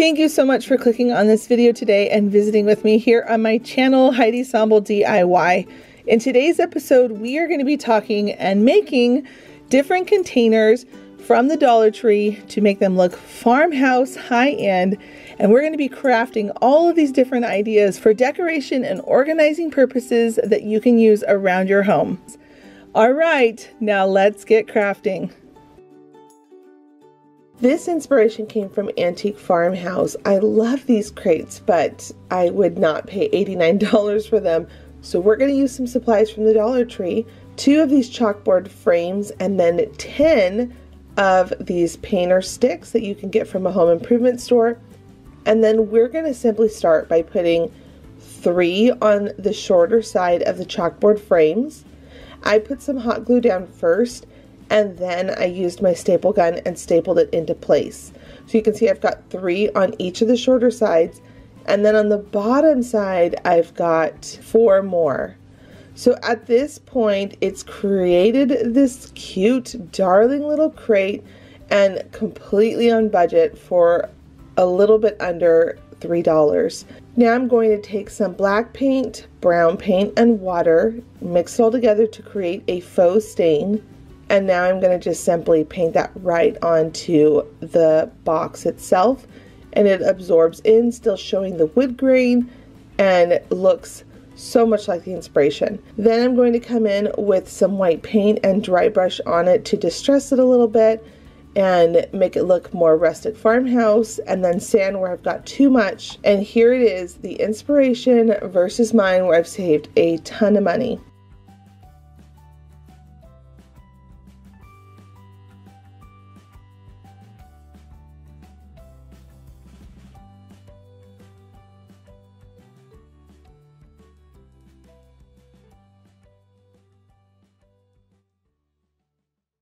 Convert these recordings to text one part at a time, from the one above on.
Thank you so much for clicking on this video today and visiting with me here on my channel, Heidi Sonboul DIY. In today's episode, we are going to be talking and making different containers from the Dollar Tree to make them look farmhouse high-end and we're going to be crafting all of these different ideas for decoration and organizing purposes that you can use around your home. All right, now let's get crafting. This inspiration came from Antique Farmhouse. I love these crates, but I would not pay $89 for them. So we're going to use some supplies from the Dollar Tree, two of these chalkboard frames, and then 10 of these painter sticks that you can get from a home improvement store. And then we're going to simply start by putting three on the shorter side of the chalkboard frames. I put some hot glue down first and then I used my staple gun and stapled it into place. So you can see I've got three on each of the shorter sides and then on the bottom side I've got four more. So at this point it's created this cute darling little crate and completely on budget for a little bit under $3. Now I'm going to take some black paint, brown paint, and water, mix it all together to create a faux stain. And now I'm going to just simply paint that right onto the box itself. And it absorbs in, still showing the wood grain and looks so much like the inspiration. Then I'm going to come in with some white paint and dry brush on it to distress it a little bit and make it look more rustic farmhouse and then sand where I've got too much and here it is the inspiration versus mine where I've saved a ton of money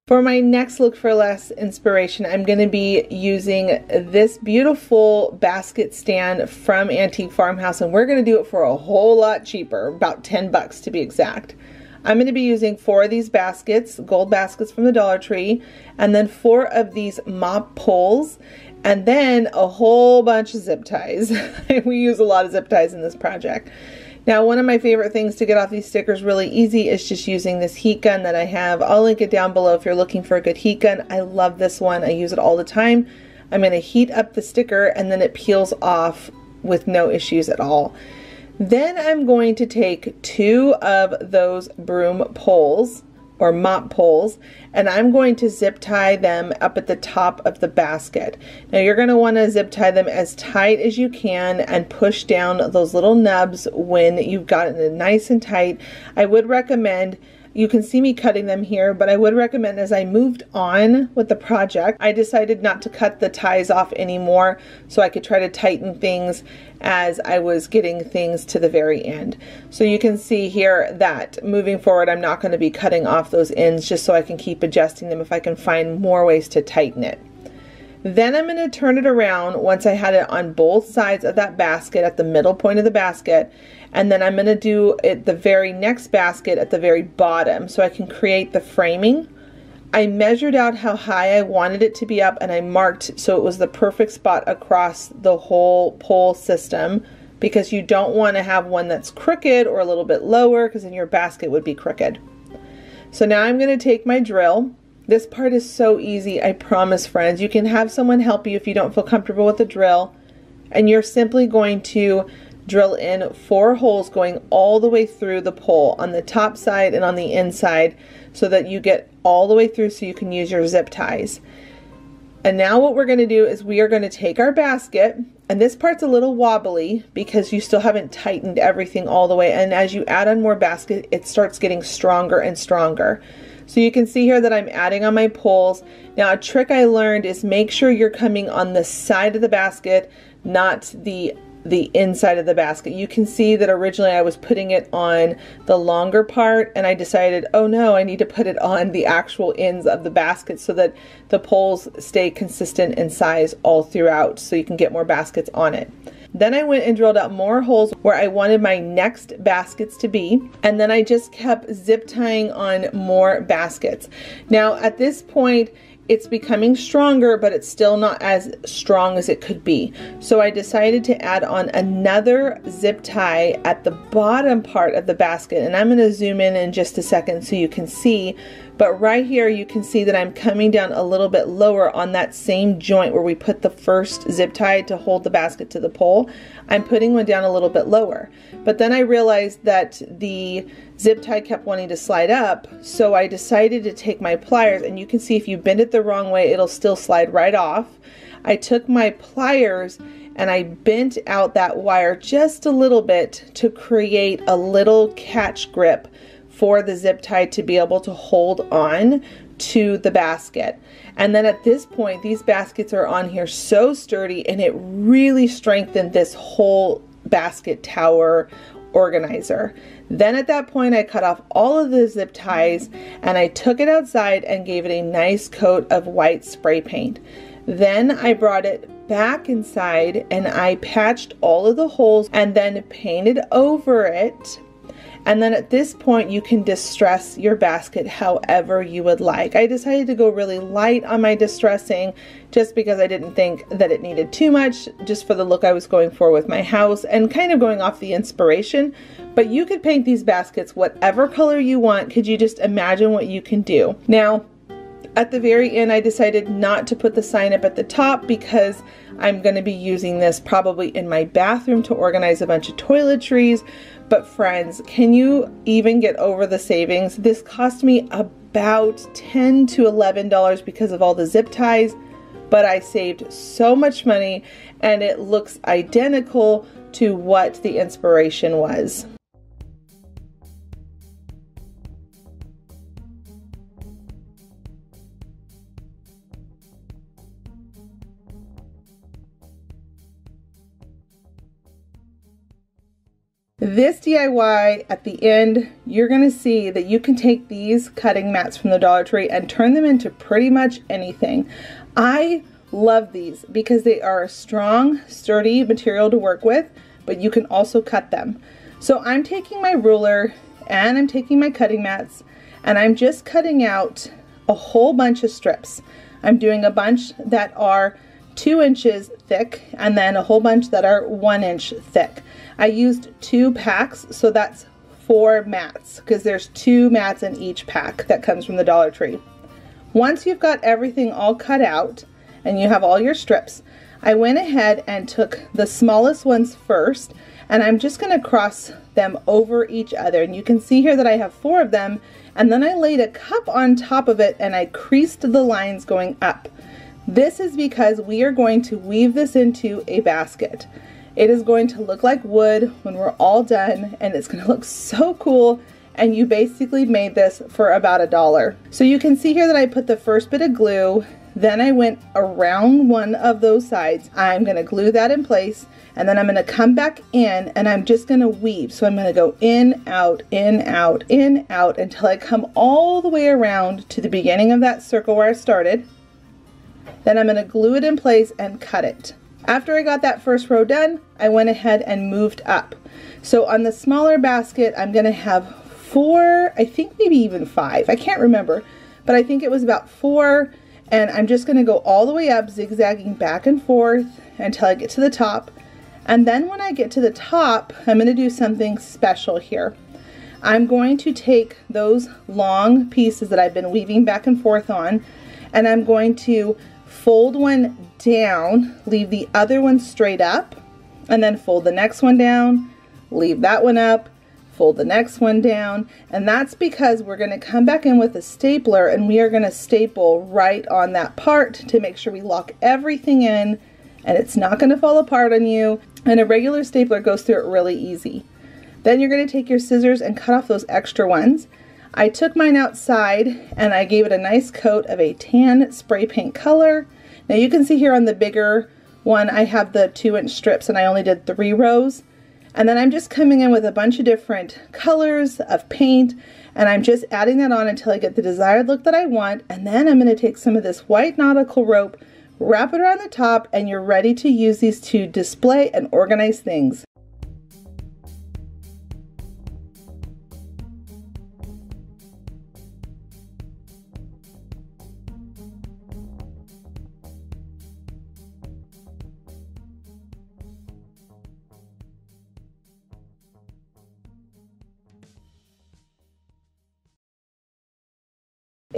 For my next look for less inspiration, I'm going to be using this beautiful basket stand from Antique Farmhouse, and we're going to do it for a whole lot cheaper, about 10 bucks to be exact. I'm going to be using four of these baskets, gold baskets from the Dollar Tree, and then four of these mop poles, and then a whole bunch of zip ties. we use a lot of zip ties in this project. Now, one of my favorite things to get off these stickers really easy is just using this heat gun that I have. I'll link it down below if you're looking for a good heat gun. I love this one. I use it all the time. I'm going to heat up the sticker and then it peels off with no issues at all. Then I'm going to take two of those broom poles or mop poles and I'm going to zip tie them up at the top of the basket. Now you're going to want to zip tie them as tight as you can and push down those little nubs when you've got it nice and tight. I would recommend you can see me cutting them here, but I would recommend as I moved on with the project, I decided not to cut the ties off anymore so I could try to tighten things as I was getting things to the very end. So you can see here that moving forward, I'm not going to be cutting off those ends just so I can keep adjusting them if I can find more ways to tighten it. Then I'm going to turn it around once I had it on both sides of that basket at the middle point of the basket and then I'm going to do it the very next basket at the very bottom so I can create the framing. I measured out how high I wanted it to be up and I marked so it was the perfect spot across the whole pole system because you don't want to have one that's crooked or a little bit lower because then your basket would be crooked. So now I'm going to take my drill. This part is so easy, I promise friends. You can have someone help you if you don't feel comfortable with the drill and you're simply going to drill in four holes going all the way through the pole on the top side and on the inside so that you get all the way through so you can use your zip ties. And now what we're going to do is we are going to take our basket and this part's a little wobbly because you still haven't tightened everything all the way and as you add on more basket it starts getting stronger and stronger. So you can see here that I'm adding on my poles. Now a trick I learned is make sure you're coming on the side of the basket not the the inside of the basket. You can see that originally I was putting it on the longer part and I decided, oh no, I need to put it on the actual ends of the basket so that the poles stay consistent in size all throughout so you can get more baskets on it. Then I went and drilled out more holes where I wanted my next baskets to be. And then I just kept zip tying on more baskets. Now at this point, it's becoming stronger, but it's still not as strong as it could be. So I decided to add on another zip tie at the bottom part of the basket. And I'm gonna zoom in in just a second so you can see. But right here, you can see that I'm coming down a little bit lower on that same joint where we put the first zip tie to hold the basket to the pole. I'm putting one down a little bit lower. But then I realized that the zip tie kept wanting to slide up, so I decided to take my pliers, and you can see if you bend it the wrong way, it'll still slide right off. I took my pliers and I bent out that wire just a little bit to create a little catch grip for the zip tie to be able to hold on to the basket. And then at this point, these baskets are on here so sturdy and it really strengthened this whole basket tower organizer. Then at that point, I cut off all of the zip ties and I took it outside and gave it a nice coat of white spray paint. Then I brought it back inside and I patched all of the holes and then painted over it and then at this point, you can distress your basket however you would like. I decided to go really light on my distressing just because I didn't think that it needed too much, just for the look I was going for with my house and kind of going off the inspiration. But you could paint these baskets whatever color you want. Could you just imagine what you can do? Now, at the very end, I decided not to put the sign up at the top because I'm going to be using this probably in my bathroom to organize a bunch of toiletries. But friends, can you even get over the savings? This cost me about 10 to $11 because of all the zip ties, but I saved so much money and it looks identical to what the inspiration was. This DIY at the end, you're gonna see that you can take these cutting mats from the Dollar Tree and turn them into pretty much anything. I love these because they are a strong, sturdy material to work with, but you can also cut them. So I'm taking my ruler and I'm taking my cutting mats and I'm just cutting out a whole bunch of strips. I'm doing a bunch that are two inches thick and then a whole bunch that are one inch thick. I used two packs, so that's four mats because there's two mats in each pack that comes from the Dollar Tree. Once you've got everything all cut out and you have all your strips, I went ahead and took the smallest ones first and I'm just going to cross them over each other. And you can see here that I have four of them and then I laid a cup on top of it and I creased the lines going up. This is because we are going to weave this into a basket. It is going to look like wood when we're all done and it's going to look so cool and you basically made this for about a dollar. So you can see here that I put the first bit of glue, then I went around one of those sides. I'm gonna glue that in place and then I'm gonna come back in and I'm just gonna weave. So I'm gonna go in, out, in, out, in, out until I come all the way around to the beginning of that circle where I started. Then I'm going to glue it in place and cut it. After I got that first row done, I went ahead and moved up. So on the smaller basket, I'm going to have four, I think maybe even five. I can't remember, but I think it was about four. And I'm just going to go all the way up, zigzagging back and forth until I get to the top. And then when I get to the top, I'm going to do something special here. I'm going to take those long pieces that I've been weaving back and forth on, and I'm going to fold one down, leave the other one straight up, and then fold the next one down, leave that one up, fold the next one down, and that's because we're going to come back in with a stapler and we are going to staple right on that part to make sure we lock everything in and it's not going to fall apart on you, and a regular stapler goes through it really easy. Then you're going to take your scissors and cut off those extra ones. I took mine outside and I gave it a nice coat of a tan spray paint color. Now you can see here on the bigger one I have the two inch strips and I only did three rows. And then I'm just coming in with a bunch of different colors of paint and I'm just adding that on until I get the desired look that I want. And then I'm going to take some of this white nautical rope, wrap it around the top, and you're ready to use these to display and organize things.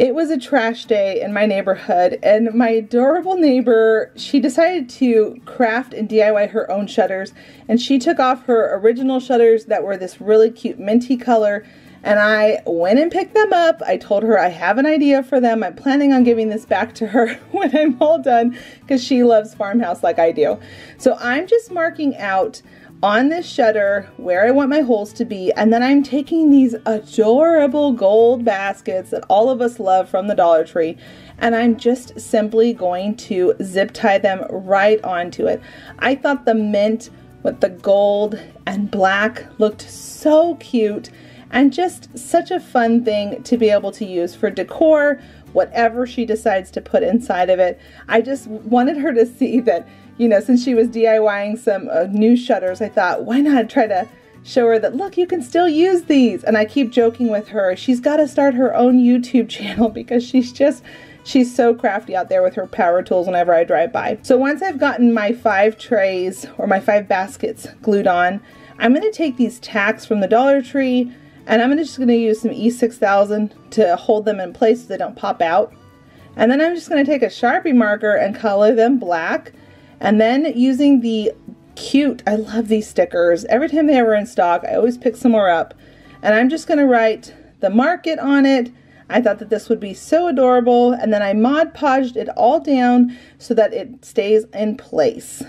It was a trash day in my neighborhood and my adorable neighbor, she decided to craft and DIY her own shutters and she took off her original shutters that were this really cute minty color and I went and picked them up. I told her I have an idea for them. I'm planning on giving this back to her when I'm all done because she loves farmhouse like I do. So I'm just marking out on this shutter where I want my holes to be and then I'm taking these adorable gold baskets that all of us love from the Dollar Tree and I'm just simply going to zip tie them right onto it. I thought the mint with the gold and black looked so cute and just such a fun thing to be able to use for decor whatever she decides to put inside of it. I just wanted her to see that you know, since she was DIYing some uh, new shutters, I thought, why not try to show her that, look, you can still use these. And I keep joking with her, she's got to start her own YouTube channel because she's just, she's so crafty out there with her power tools whenever I drive by. So once I've gotten my five trays or my five baskets glued on, I'm going to take these tacks from the Dollar Tree and I'm just going to use some E6000 to hold them in place so they don't pop out. And then I'm just going to take a Sharpie marker and color them black and then using the cute, I love these stickers. Every time they ever in stock, I always pick some more up. And I'm just gonna write the market on it. I thought that this would be so adorable. And then I Mod Podged it all down so that it stays in place.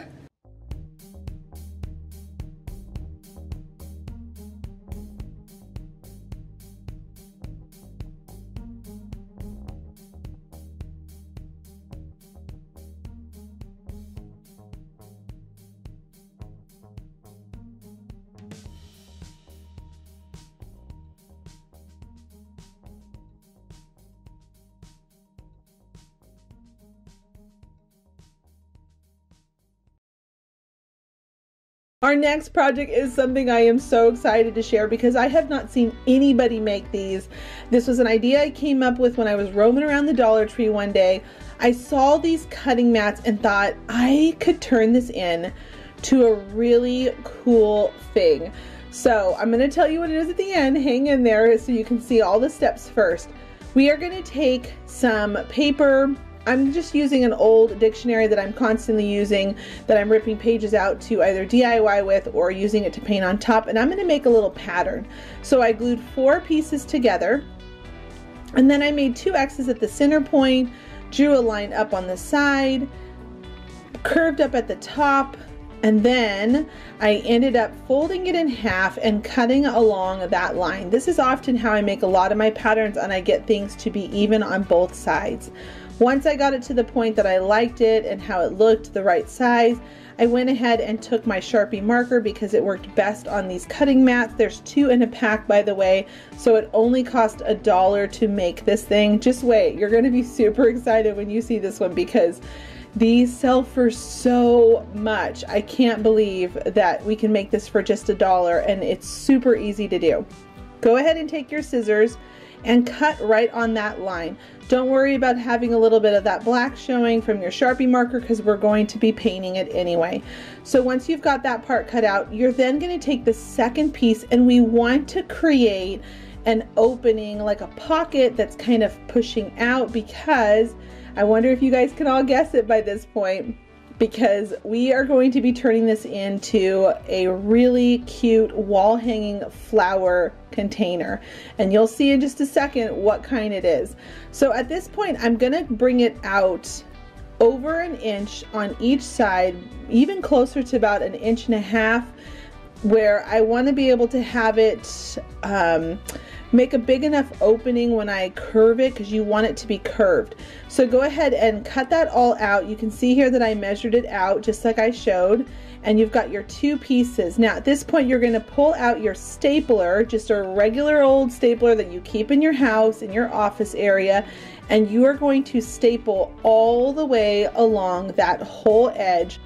Our next project is something I am so excited to share because I have not seen anybody make these. This was an idea I came up with when I was roaming around the Dollar Tree one day. I saw these cutting mats and thought I could turn this in to a really cool thing. So I'm going to tell you what it is at the end. Hang in there so you can see all the steps first. We are going to take some paper, I'm just using an old dictionary that I'm constantly using that I'm ripping pages out to either DIY with or using it to paint on top and I'm going to make a little pattern. So I glued four pieces together and then I made two X's at the center point, drew a line up on the side, curved up at the top, and then I ended up folding it in half and cutting along that line. This is often how I make a lot of my patterns and I get things to be even on both sides. Once I got it to the point that I liked it and how it looked the right size, I went ahead and took my Sharpie marker because it worked best on these cutting mats. There's two in a pack, by the way, so it only cost a dollar to make this thing. Just wait, you're gonna be super excited when you see this one because these sell for so much. I can't believe that we can make this for just a dollar and it's super easy to do. Go ahead and take your scissors and cut right on that line. Don't worry about having a little bit of that black showing from your Sharpie marker because we're going to be painting it anyway. So once you've got that part cut out, you're then going to take the second piece and we want to create an opening like a pocket that's kind of pushing out because I wonder if you guys can all guess it by this point because we are going to be turning this into a really cute wall hanging flower container and you'll see in just a second what kind it is. So at this point I'm gonna bring it out over an inch on each side even closer to about an inch and a half where I want to be able to have it um, Make a big enough opening when I curve it because you want it to be curved. So go ahead and cut that all out. You can see here that I measured it out just like I showed and you've got your two pieces. Now at this point you're going to pull out your stapler, just a regular old stapler that you keep in your house, in your office area, and you are going to staple all the way along that whole edge.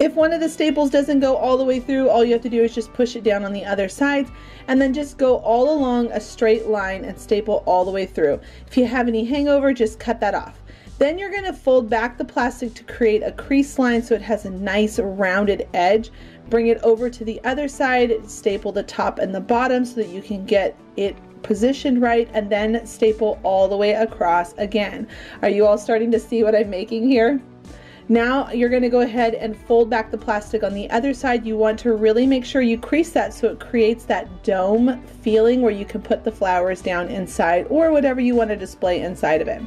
If one of the staples doesn't go all the way through, all you have to do is just push it down on the other sides and then just go all along a straight line and staple all the way through. If you have any hangover, just cut that off. Then you're gonna fold back the plastic to create a crease line so it has a nice rounded edge. Bring it over to the other side, staple the top and the bottom so that you can get it positioned right, and then staple all the way across again. Are you all starting to see what I'm making here? Now you're going to go ahead and fold back the plastic on the other side. You want to really make sure you crease that so it creates that dome feeling where you can put the flowers down inside or whatever you want to display inside of it.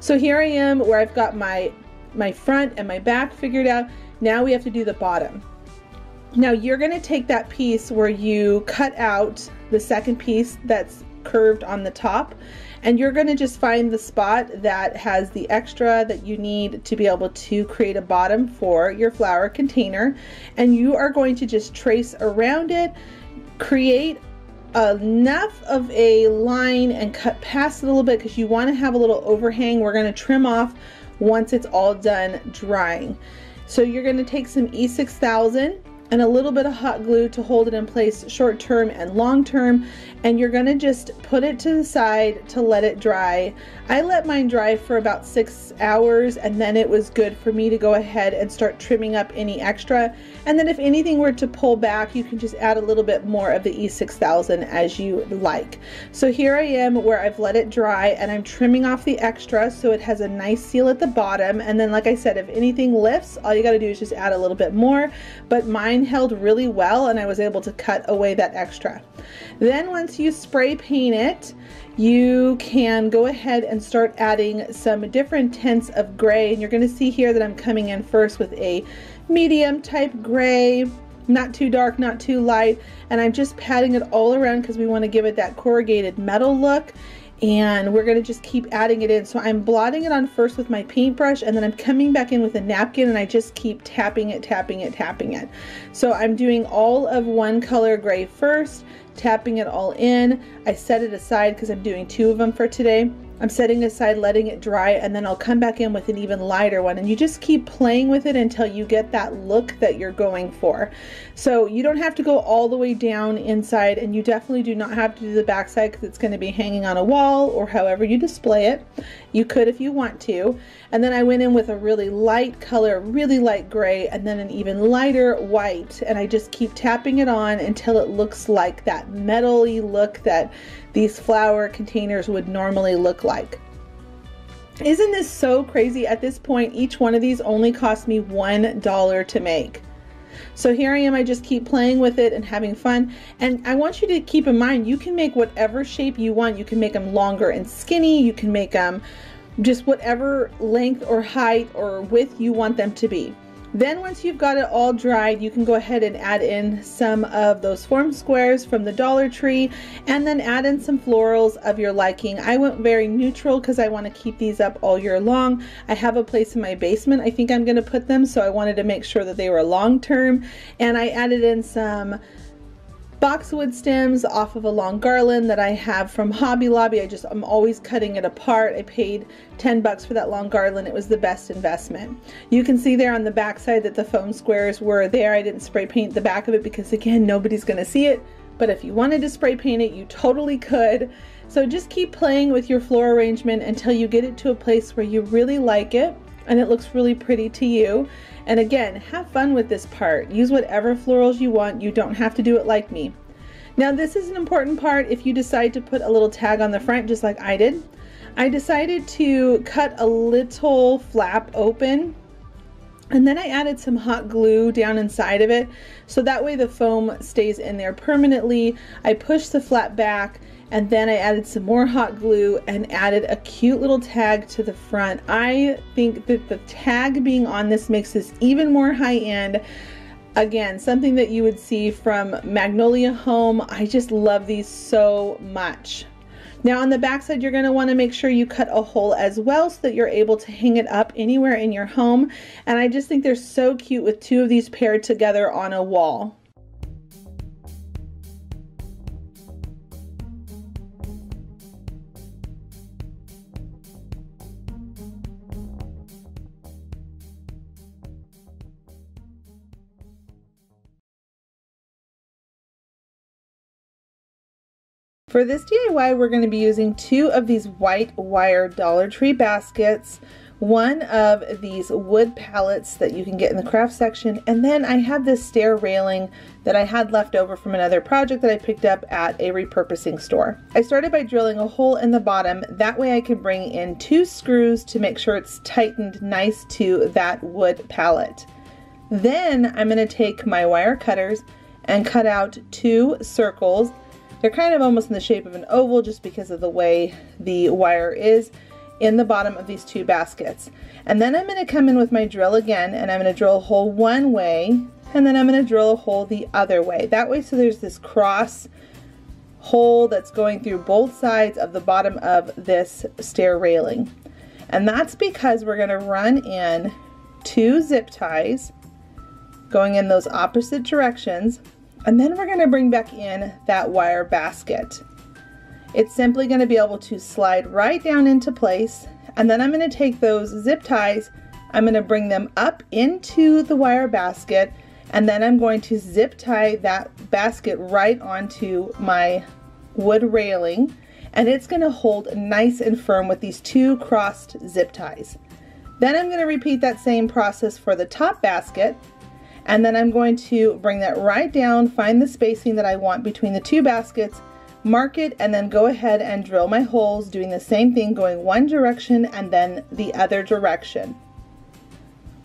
So here I am where I've got my, my front and my back figured out. Now we have to do the bottom. Now you're going to take that piece where you cut out the second piece that's curved on the top and you're going to just find the spot that has the extra that you need to be able to create a bottom for your flower container. And you are going to just trace around it create enough of a line and cut past it a little bit because you want to have a little overhang. We're going to trim off once it's all done drying. So you're going to take some E6000 and a little bit of hot glue to hold it in place short term and long term and you're to just put it to the side to let it dry. I let mine dry for about six hours and then it was good for me to go ahead and start trimming up any extra and then if anything were to pull back you can just add a little bit more of the E6000 as you like. So here I am where I've let it dry and I'm trimming off the extra so it has a nice seal at the bottom and then like I said if anything lifts all you got to do is just add a little bit more but mine held really well and I was able to cut away that extra. Then once you spray paint it, you can go ahead and start adding some different tints of gray. And you're gonna see here that I'm coming in first with a medium type gray, not too dark, not too light. And I'm just patting it all around because we wanna give it that corrugated metal look and we're going to just keep adding it in. So I'm blotting it on first with my paintbrush and then I'm coming back in with a napkin and I just keep tapping it, tapping it, tapping it. So I'm doing all of one color gray first, tapping it all in. I set it aside because I'm doing two of them for today. I'm setting aside, letting it dry, and then I'll come back in with an even lighter one. And you just keep playing with it until you get that look that you're going for. So you don't have to go all the way down inside, and you definitely do not have to do the backside because it's going to be hanging on a wall or however you display it. You could if you want to. And then I went in with a really light color, really light gray, and then an even lighter white. And I just keep tapping it on until it looks like that metally look that these flower containers would normally look like. Isn't this so crazy? At this point, each one of these only cost me $1 to make. So here I am, I just keep playing with it and having fun. And I want you to keep in mind, you can make whatever shape you want. You can make them longer and skinny. You can make them just whatever length or height or width you want them to be. Then once you've got it all dried, you can go ahead and add in some of those foam squares from the Dollar Tree and then add in some florals of your liking. I went very neutral because I want to keep these up all year long. I have a place in my basement I think I'm going to put them so I wanted to make sure that they were long term and I added in some boxwood stems off of a long garland that I have from Hobby Lobby. I just, I'm always cutting it apart. I paid 10 bucks for that long garland. It was the best investment. You can see there on the back side that the foam squares were there. I didn't spray paint the back of it because again, nobody's gonna see it. But if you wanted to spray paint it, you totally could. So just keep playing with your floor arrangement until you get it to a place where you really like it and it looks really pretty to you. And again, have fun with this part. Use whatever florals you want. You don't have to do it like me. Now this is an important part if you decide to put a little tag on the front, just like I did. I decided to cut a little flap open and then I added some hot glue down inside of it so that way the foam stays in there permanently. I pushed the flap back and then I added some more hot glue and added a cute little tag to the front. I think that the tag being on this makes this even more high-end. Again, something that you would see from Magnolia Home. I just love these so much. Now on the back side, you're gonna wanna make sure you cut a hole as well so that you're able to hang it up anywhere in your home. And I just think they're so cute with two of these paired together on a wall. For this DIY, we're going to be using two of these white wire Dollar Tree baskets one of these wood pallets that you can get in the craft section, and then I have this stair railing that I had left over from another project that I picked up at a repurposing store. I started by drilling a hole in the bottom, that way I can bring in two screws to make sure it's tightened nice to that wood pallet. Then I'm going to take my wire cutters and cut out two circles. They're kind of almost in the shape of an oval just because of the way the wire is in the bottom of these two baskets. And then I'm going to come in with my drill again and I'm going to drill a hole one way and then I'm going to drill a hole the other way. That way so there's this cross hole that's going through both sides of the bottom of this stair railing. And that's because we're going to run in two zip ties going in those opposite directions and then we're going to bring back in that wire basket. It's simply going to be able to slide right down into place and then I'm going to take those zip ties, I'm going to bring them up into the wire basket and then I'm going to zip tie that basket right onto my wood railing and it's going to hold nice and firm with these two crossed zip ties. Then I'm going to repeat that same process for the top basket and then I'm going to bring that right down, find the spacing that I want between the two baskets mark it and then go ahead and drill my holes doing the same thing going one direction and then the other direction.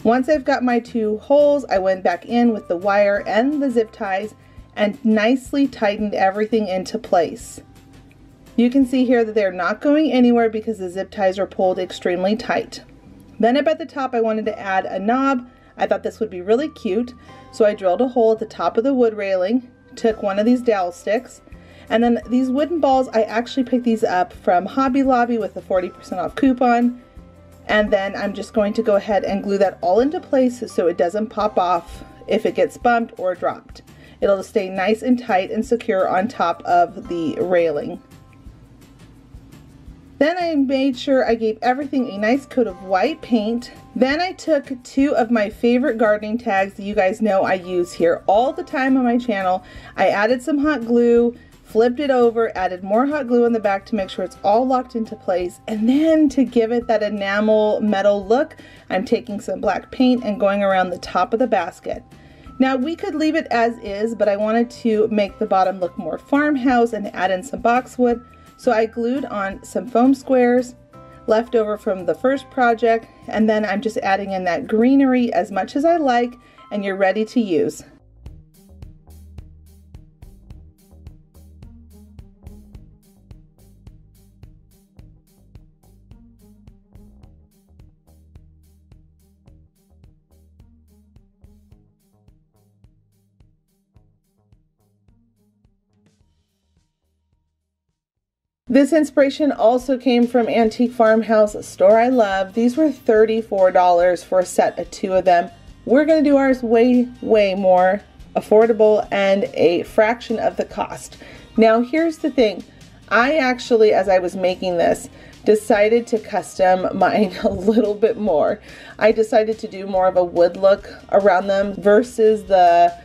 Once I've got my two holes I went back in with the wire and the zip ties and nicely tightened everything into place. You can see here that they're not going anywhere because the zip ties are pulled extremely tight. Then up at the top I wanted to add a knob. I thought this would be really cute so I drilled a hole at the top of the wood railing, took one of these dowel sticks and then these wooden balls, I actually picked these up from Hobby Lobby with a 40% off coupon. And then I'm just going to go ahead and glue that all into place so it doesn't pop off if it gets bumped or dropped. It'll stay nice and tight and secure on top of the railing. Then I made sure I gave everything a nice coat of white paint. Then I took two of my favorite gardening tags that you guys know I use here all the time on my channel. I added some hot glue, flipped it over, added more hot glue in the back to make sure it's all locked into place. And then to give it that enamel metal look, I'm taking some black paint and going around the top of the basket. Now we could leave it as is, but I wanted to make the bottom look more farmhouse and add in some boxwood. So I glued on some foam squares left over from the first project, and then I'm just adding in that greenery as much as I like, and you're ready to use. This inspiration also came from Antique Farmhouse, store I love. These were $34 for a set of two of them. We're going to do ours way, way more affordable and a fraction of the cost. Now, here's the thing. I actually, as I was making this, decided to custom mine a little bit more. I decided to do more of a wood look around them versus the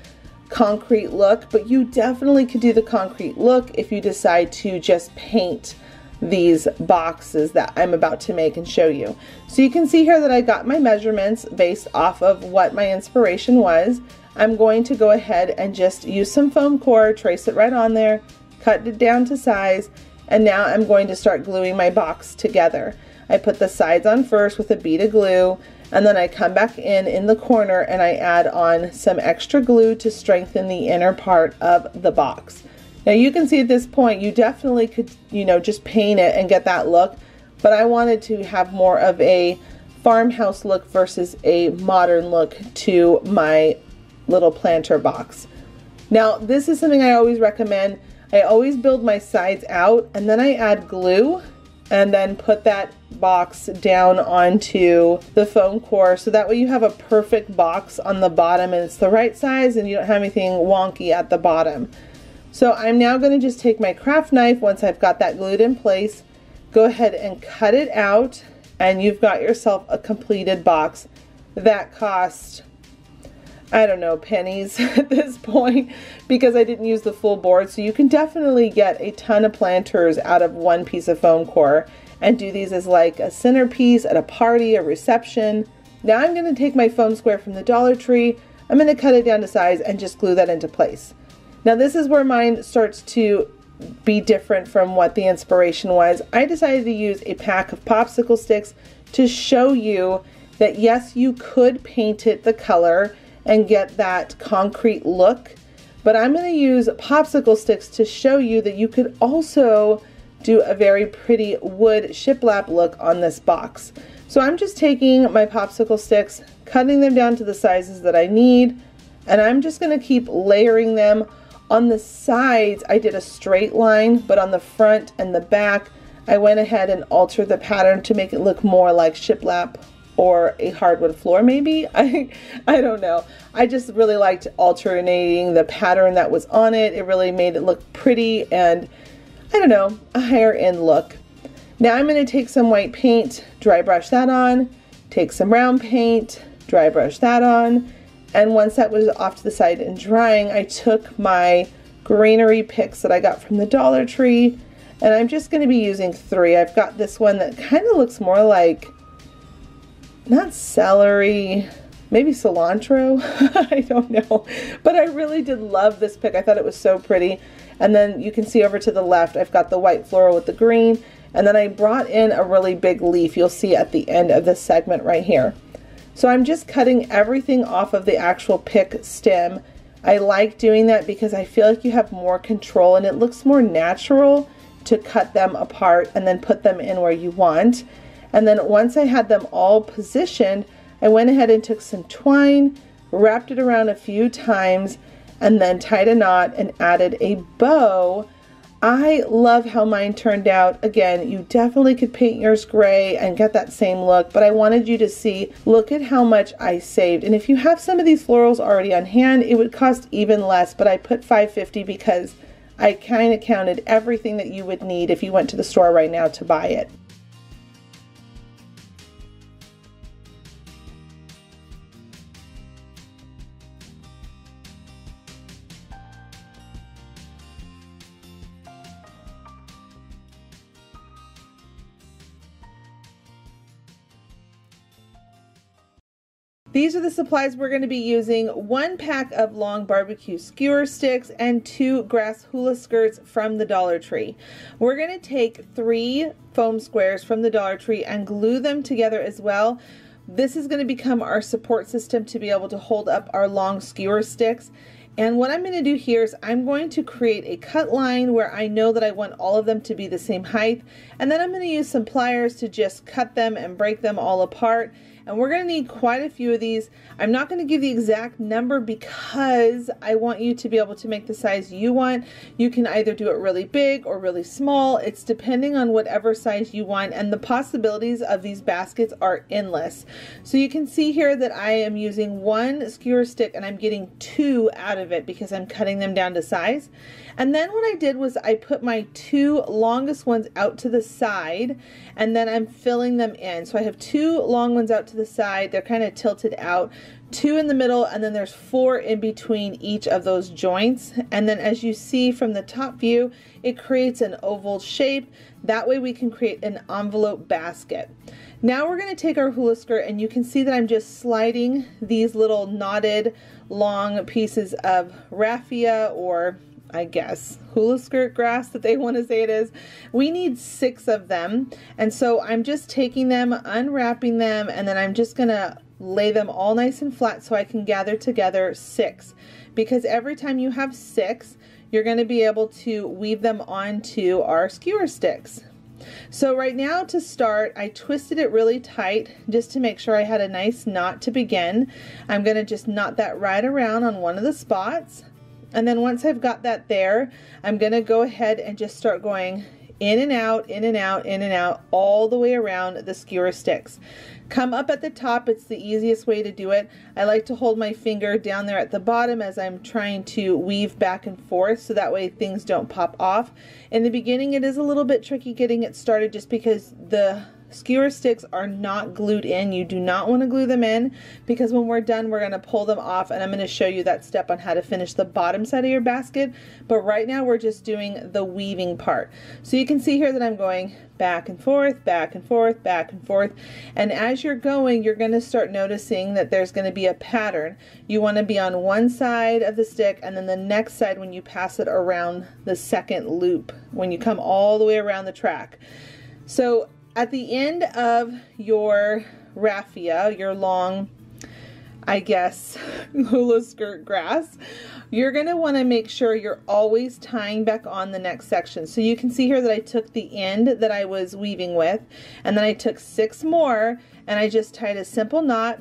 concrete look, but you definitely could do the concrete look if you decide to just paint these boxes that I'm about to make and show you. So you can see here that I got my measurements based off of what my inspiration was. I'm going to go ahead and just use some foam core, trace it right on there, cut it down to size, and now I'm going to start gluing my box together. I put the sides on first with a bead of glue, and then I come back in in the corner and I add on some extra glue to strengthen the inner part of the box. Now you can see at this point you definitely could you know just paint it and get that look but I wanted to have more of a farmhouse look versus a modern look to my little planter box. Now this is something I always recommend. I always build my sides out and then I add glue and then put that box down onto the foam core so that way you have a perfect box on the bottom and it's the right size and you don't have anything wonky at the bottom. So I'm now going to just take my craft knife once I've got that glued in place, go ahead and cut it out and you've got yourself a completed box that cost I don't know, pennies at this point because I didn't use the full board. So you can definitely get a ton of planters out of one piece of foam core and do these as like a centerpiece at a party, a reception. Now I'm going to take my foam square from the Dollar Tree, I'm going to cut it down to size and just glue that into place. Now this is where mine starts to be different from what the inspiration was. I decided to use a pack of popsicle sticks to show you that yes, you could paint it the color and get that concrete look, but I'm going to use popsicle sticks to show you that you could also do a very pretty wood shiplap look on this box. So I'm just taking my popsicle sticks, cutting them down to the sizes that I need, and I'm just going to keep layering them. On the sides, I did a straight line, but on the front and the back, I went ahead and altered the pattern to make it look more like shiplap or a hardwood floor maybe? I I don't know. I just really liked alternating the pattern that was on it. It really made it look pretty and I don't know a higher end look. Now I'm going to take some white paint dry brush that on take some brown paint dry brush that on. And once that was off to the side and drying I took my greenery picks that I got from the Dollar Tree and I'm just going to be using three. I've got this one that kind of looks more like not celery, maybe cilantro. I don't know. But I really did love this pick. I thought it was so pretty. And then you can see over to the left, I've got the white floral with the green. And then I brought in a really big leaf. You'll see at the end of this segment right here. So I'm just cutting everything off of the actual pick stem. I like doing that because I feel like you have more control and it looks more natural to cut them apart and then put them in where you want. And then once I had them all positioned, I went ahead and took some twine, wrapped it around a few times, and then tied a knot and added a bow. I love how mine turned out. Again, you definitely could paint yours gray and get that same look, but I wanted you to see, look at how much I saved. And if you have some of these florals already on hand, it would cost even less, but I put 550 because I kind of counted everything that you would need if you went to the store right now to buy it. These are the supplies we're going to be using. One pack of long barbecue skewer sticks and two grass hula skirts from the Dollar Tree. We're going to take three foam squares from the Dollar Tree and glue them together as well. This is going to become our support system to be able to hold up our long skewer sticks. And what I'm going to do here is I'm going to create a cut line where I know that I want all of them to be the same height. And then I'm going to use some pliers to just cut them and break them all apart and we're going to need quite a few of these. I'm not going to give the exact number because I want you to be able to make the size you want. You can either do it really big or really small. It's depending on whatever size you want and the possibilities of these baskets are endless. So you can see here that I am using one skewer stick and I'm getting two out of it because I'm cutting them down to size. And then what I did was I put my two longest ones out to the side and then I'm filling them in. So I have two long ones out to the side. They're kind of tilted out. Two in the middle and then there's four in between each of those joints. And then as you see from the top view, it creates an oval shape. That way we can create an envelope basket. Now we're going to take our hula skirt and you can see that I'm just sliding these little knotted long pieces of raffia or I guess, hula skirt grass that they want to say it is. We need six of them. And so I'm just taking them, unwrapping them, and then I'm just going to lay them all nice and flat so I can gather together six. Because every time you have six, you're going to be able to weave them onto our skewer sticks. So right now to start, I twisted it really tight just to make sure I had a nice knot to begin. I'm going to just knot that right around on one of the spots. And then once I've got that there, I'm going to go ahead and just start going in and out, in and out, in and out, all the way around the skewer sticks. Come up at the top, it's the easiest way to do it. I like to hold my finger down there at the bottom as I'm trying to weave back and forth so that way things don't pop off. In the beginning it is a little bit tricky getting it started just because the skewer sticks are not glued in. You do not want to glue them in because when we're done, we're going to pull them off and I'm going to show you that step on how to finish the bottom side of your basket. But right now we're just doing the weaving part. So you can see here that I'm going back and forth, back and forth, back and forth. And as you're going, you're going to start noticing that there's going to be a pattern. You want to be on one side of the stick and then the next side when you pass it around the second loop, when you come all the way around the track. So at the end of your raffia, your long, I guess, hula skirt grass, you're going to want to make sure you're always tying back on the next section. So you can see here that I took the end that I was weaving with, and then I took six more, and I just tied a simple knot,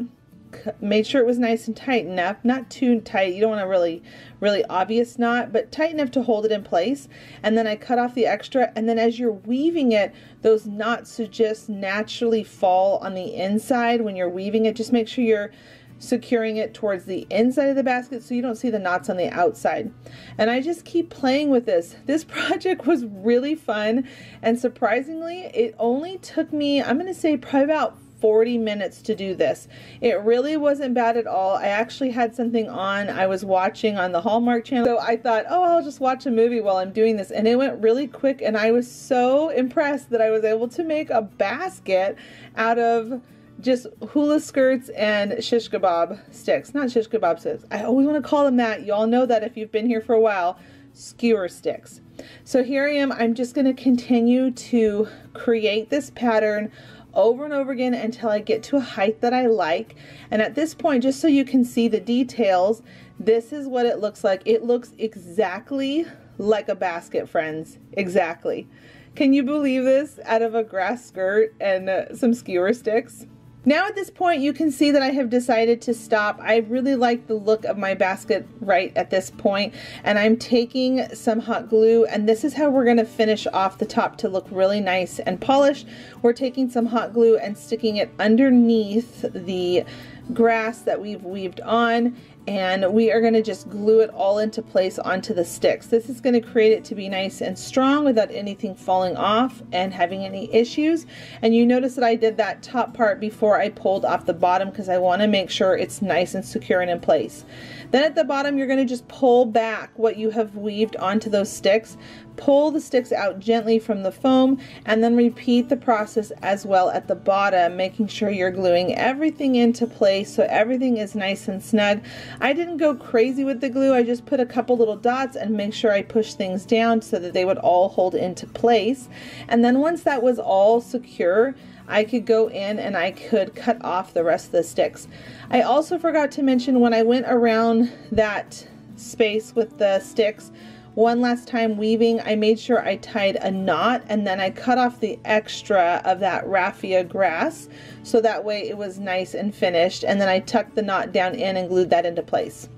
made sure it was nice and tight enough, not too tight, you don't want to really, really obvious knot, but tight enough to hold it in place. And then I cut off the extra, and then as you're weaving it, those knots should just naturally fall on the inside when you're weaving it. Just make sure you're securing it towards the inside of the basket so you don't see the knots on the outside. And I just keep playing with this. This project was really fun and surprisingly it only took me I'm gonna say probably about 40 minutes to do this. It really wasn't bad at all. I actually had something on I was watching on the Hallmark channel. So I thought, oh, I'll just watch a movie while I'm doing this. And it went really quick and I was so impressed that I was able to make a basket out of just hula skirts and shish kebab sticks. Not shish kebab sticks. I always want to call them that. You all know that if you've been here for a while. Skewer sticks. So here I am. I'm just going to continue to create this pattern over and over again until I get to a height that I like. And at this point, just so you can see the details, this is what it looks like. It looks exactly like a basket, friends. Exactly. Can you believe this? Out of a grass skirt and uh, some skewer sticks. Now at this point you can see that I have decided to stop. I really like the look of my basket right at this point and I'm taking some hot glue and this is how we're going to finish off the top to look really nice and polished. We're taking some hot glue and sticking it underneath the grass that we've weaved on and we are going to just glue it all into place onto the sticks. This is going to create it to be nice and strong without anything falling off and having any issues. And you notice that I did that top part before I pulled off the bottom because I want to make sure it's nice and secure and in place. Then at the bottom you're going to just pull back what you have weaved onto those sticks Pull the sticks out gently from the foam and then repeat the process as well at the bottom, making sure you're gluing everything into place so everything is nice and snug. I didn't go crazy with the glue, I just put a couple little dots and make sure I push things down so that they would all hold into place. And then once that was all secure, I could go in and I could cut off the rest of the sticks. I also forgot to mention when I went around that space with the sticks, one last time weaving, I made sure I tied a knot and then I cut off the extra of that raffia grass so that way it was nice and finished and then I tucked the knot down in and glued that into place.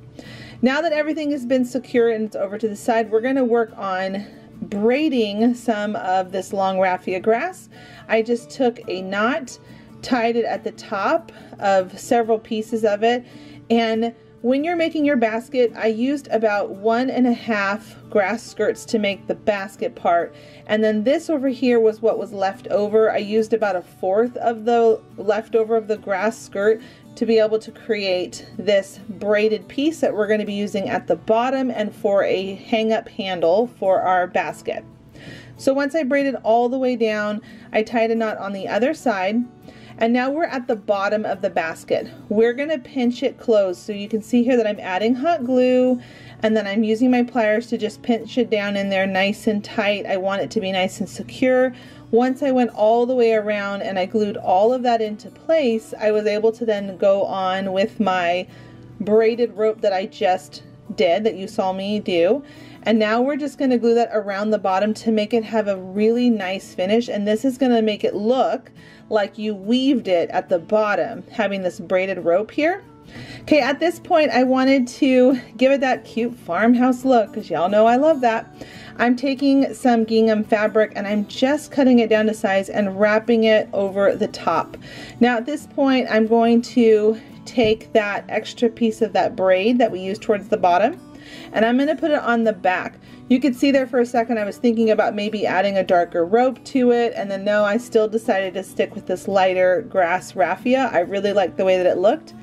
Now that everything has been secure and it's over to the side, we're going to work on braiding some of this long raffia grass. I just took a knot, tied it at the top of several pieces of it, and when you're making your basket, I used about one and a half grass skirts to make the basket part. And then this over here was what was left over. I used about a fourth of the leftover of the grass skirt to be able to create this braided piece that we're going to be using at the bottom and for a hang up handle for our basket. So once I braided all the way down, I tied a knot on the other side and now we're at the bottom of the basket. We're gonna pinch it closed. So you can see here that I'm adding hot glue and then I'm using my pliers to just pinch it down in there nice and tight. I want it to be nice and secure. Once I went all the way around and I glued all of that into place, I was able to then go on with my braided rope that I just did, that you saw me do. And now we're just gonna glue that around the bottom to make it have a really nice finish. And this is gonna make it look like you weaved it at the bottom, having this braided rope here. Okay, at this point, I wanted to give it that cute farmhouse look, because y'all know I love that. I'm taking some gingham fabric and I'm just cutting it down to size and wrapping it over the top. Now at this point, I'm going to take that extra piece of that braid that we used towards the bottom And I'm going to put it on the back. You could see there for a second I was thinking about maybe adding a darker rope to it and then no I still decided to stick with this lighter grass raffia. I really liked the way that it looked.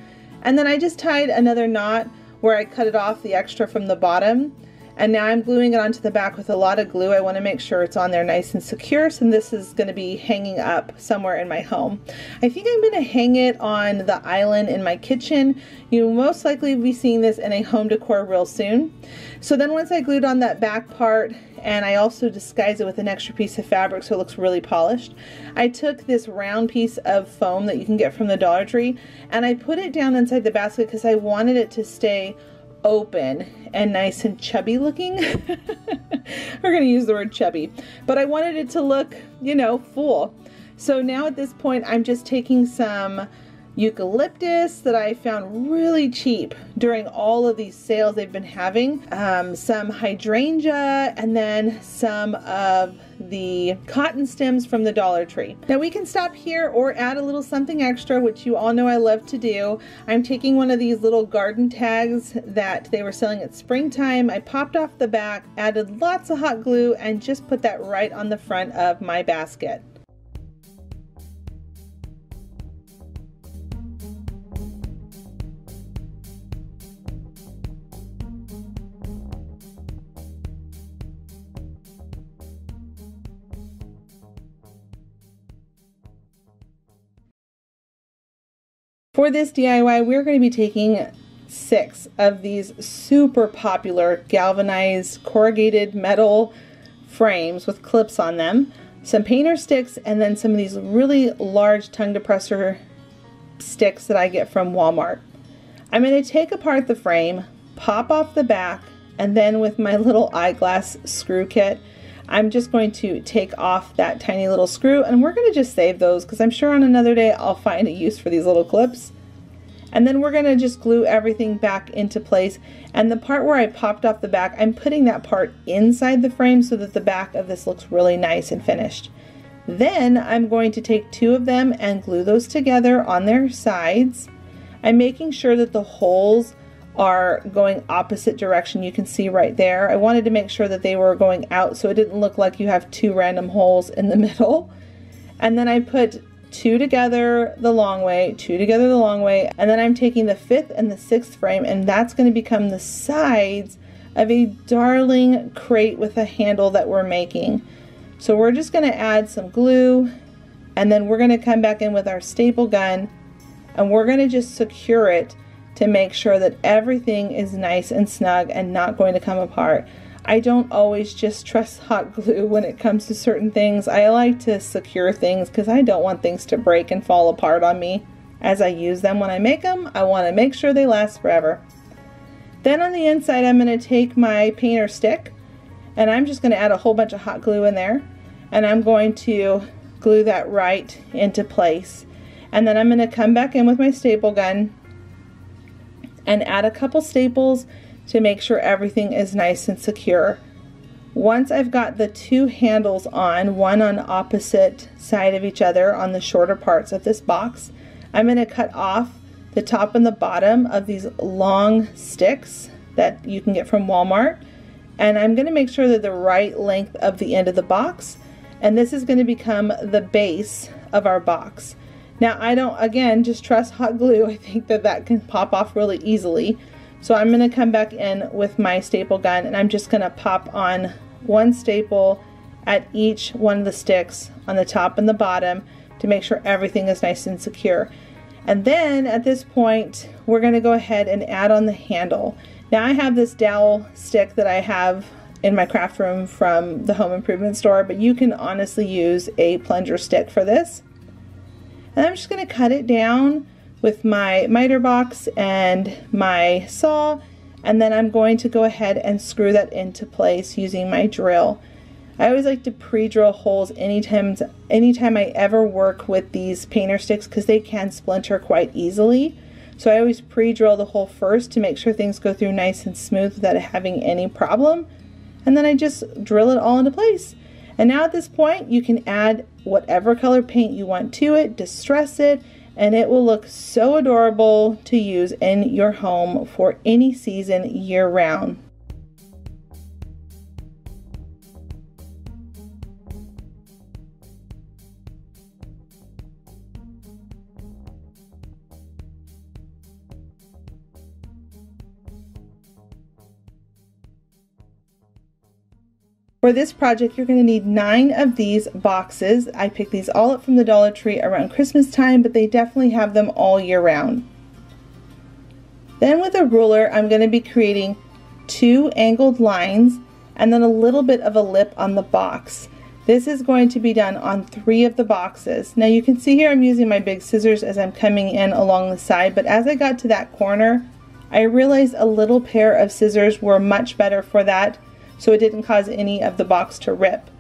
And then I just tied another knot where I cut it off the extra from the bottom and now I'm gluing it onto the back with a lot of glue. I want to make sure it's on there nice and secure. So this is going to be hanging up somewhere in my home. I think I'm going to hang it on the island in my kitchen. You'll most likely be seeing this in a home decor real soon. So then once I glued on that back part and I also disguise it with an extra piece of fabric so it looks really polished. I took this round piece of foam that you can get from the Dollar Tree and I put it down inside the basket because I wanted it to stay open and nice and chubby looking. We're going to use the word chubby. But I wanted it to look, you know, full. So now at this point, I'm just taking some eucalyptus that I found really cheap during all of these sales they've been having. Um, some hydrangea and then some of the cotton stems from the Dollar Tree. Now we can stop here or add a little something extra, which you all know I love to do. I'm taking one of these little garden tags that they were selling at springtime. I popped off the back, added lots of hot glue, and just put that right on the front of my basket. For this DIY, we're going to be taking six of these super popular galvanized corrugated metal frames with clips on them, some painter sticks, and then some of these really large tongue depressor sticks that I get from Walmart. I'm going to take apart the frame, pop off the back, and then with my little eyeglass screw kit, I'm just going to take off that tiny little screw and we're going to just save those because I'm sure on another day I'll find a use for these little clips. And then we're going to just glue everything back into place. And the part where I popped off the back, I'm putting that part inside the frame so that the back of this looks really nice and finished. Then I'm going to take two of them and glue those together on their sides. I'm making sure that the holes are going opposite direction. You can see right there. I wanted to make sure that they were going out so it didn't look like you have two random holes in the middle. And then I put two together the long way, two together the long way, and then I'm taking the fifth and the sixth frame and that's going to become the sides of a darling crate with a handle that we're making. So we're just going to add some glue and then we're going to come back in with our staple gun and we're going to just secure it to make sure that everything is nice and snug and not going to come apart. I don't always just trust hot glue when it comes to certain things. I like to secure things because I don't want things to break and fall apart on me. As I use them when I make them, I want to make sure they last forever. Then on the inside, I'm going to take my painter stick and I'm just going to add a whole bunch of hot glue in there and I'm going to glue that right into place. And then I'm going to come back in with my staple gun and add a couple staples to make sure everything is nice and secure. Once I've got the two handles on, one on opposite side of each other on the shorter parts of this box, I'm going to cut off the top and the bottom of these long sticks that you can get from Walmart. And I'm going to make sure they're the right length of the end of the box. And this is going to become the base of our box. Now I don't, again, just trust hot glue. I think that that can pop off really easily. So I'm going to come back in with my staple gun and I'm just going to pop on one staple at each one of the sticks on the top and the bottom to make sure everything is nice and secure. And then at this point, we're going to go ahead and add on the handle. Now I have this dowel stick that I have in my craft room from the home improvement store, but you can honestly use a plunger stick for this. And I'm just going to cut it down with my miter box and my saw and then I'm going to go ahead and screw that into place using my drill. I always like to pre-drill holes anytime, anytime I ever work with these painter sticks because they can splinter quite easily. So I always pre-drill the hole first to make sure things go through nice and smooth without having any problem. And then I just drill it all into place. And now at this point, you can add whatever color paint you want to it, distress it, and it will look so adorable to use in your home for any season year round. For this project, you're going to need nine of these boxes. I picked these all up from the Dollar Tree around Christmas time, but they definitely have them all year round. Then with a ruler, I'm going to be creating two angled lines and then a little bit of a lip on the box. This is going to be done on three of the boxes. Now you can see here I'm using my big scissors as I'm coming in along the side, but as I got to that corner, I realized a little pair of scissors were much better for that so it didn't cause any of the box to rip.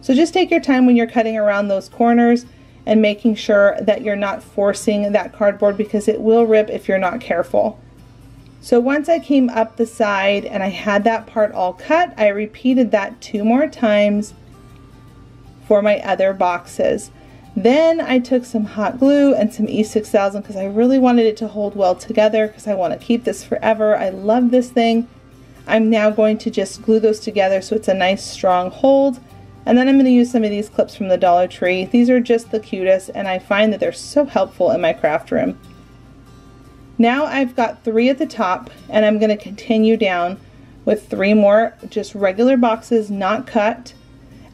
So just take your time when you're cutting around those corners and making sure that you're not forcing that cardboard because it will rip if you're not careful. So once I came up the side and I had that part all cut, I repeated that two more times for my other boxes. Then I took some hot glue and some E6000 because I really wanted it to hold well together because I want to keep this forever. I love this thing. I'm now going to just glue those together so it's a nice strong hold. And then I'm going to use some of these clips from the Dollar Tree. These are just the cutest and I find that they're so helpful in my craft room. Now I've got three at the top and I'm going to continue down with three more just regular boxes not cut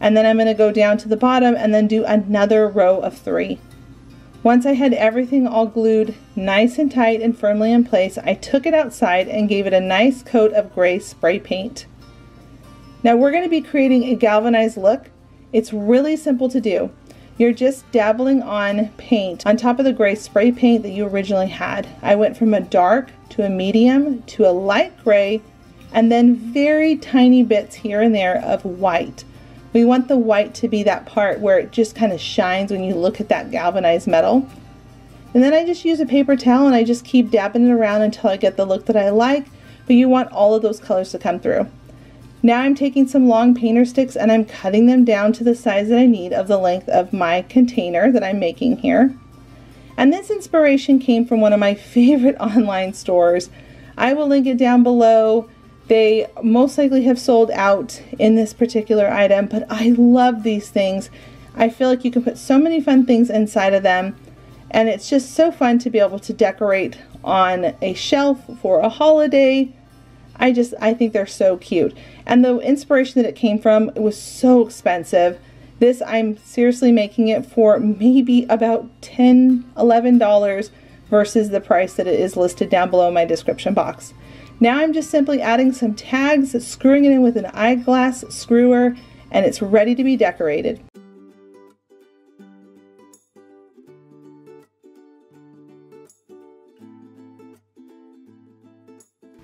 and then I'm going to go down to the bottom and then do another row of three. Once I had everything all glued nice and tight and firmly in place, I took it outside and gave it a nice coat of gray spray paint. Now we're going to be creating a galvanized look. It's really simple to do. You're just dabbling on paint on top of the gray spray paint that you originally had. I went from a dark to a medium to a light gray and then very tiny bits here and there of white. We want the white to be that part where it just kind of shines when you look at that galvanized metal. And then I just use a paper towel and I just keep dabbing it around until I get the look that I like, but you want all of those colors to come through. Now I'm taking some long painter sticks and I'm cutting them down to the size that I need of the length of my container that I'm making here. And this inspiration came from one of my favorite online stores. I will link it down below. They most likely have sold out in this particular item, but I love these things. I feel like you can put so many fun things inside of them, and it's just so fun to be able to decorate on a shelf for a holiday. I just, I think they're so cute. And the inspiration that it came from, it was so expensive. This, I'm seriously making it for maybe about 10 $11 versus the price that it is listed down below in my description box. Now I'm just simply adding some tags, screwing it in with an eyeglass screwer, and it's ready to be decorated.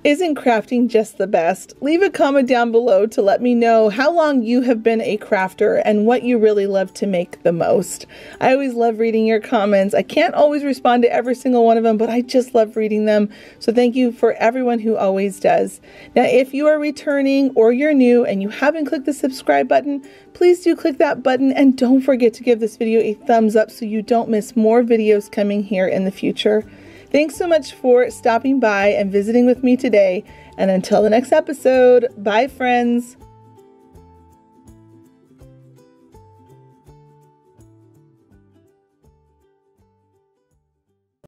Isn't crafting just the best? Leave a comment down below to let me know how long you have been a crafter and what you really love to make the most. I always love reading your comments. I can't always respond to every single one of them, but I just love reading them. So thank you for everyone who always does. Now, if you are returning or you're new and you haven't clicked the subscribe button, please do click that button and don't forget to give this video a thumbs up so you don't miss more videos coming here in the future. Thanks so much for stopping by and visiting with me today. And until the next episode, bye, friends.